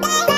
Bye.